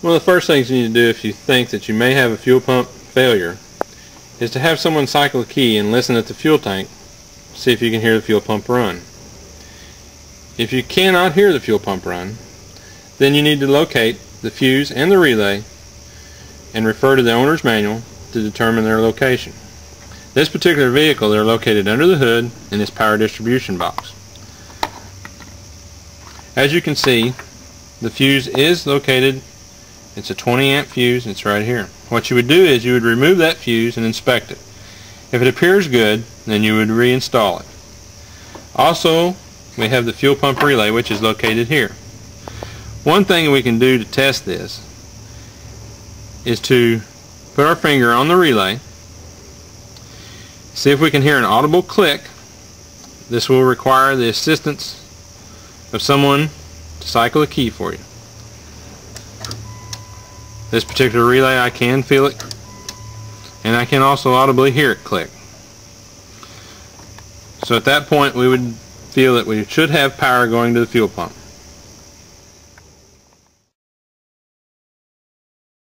One of the first things you need to do if you think that you may have a fuel pump failure is to have someone cycle a key and listen at the fuel tank, to see if you can hear the fuel pump run. If you cannot hear the fuel pump run, then you need to locate the fuse and the relay and refer to the owner's manual to determine their location. This particular vehicle, they're located under the hood in this power distribution box. As you can see, the fuse is located, it's a 20 amp fuse, and it's right here. What you would do is you would remove that fuse and inspect it. If it appears good, then you would reinstall it. Also, we have the fuel pump relay, which is located here. One thing we can do to test this is to put our finger on the relay, see if we can hear an audible click. This will require the assistance of someone to cycle a key for you. This particular relay I can feel it and I can also audibly hear it click. So at that point we would feel that we should have power going to the fuel pump.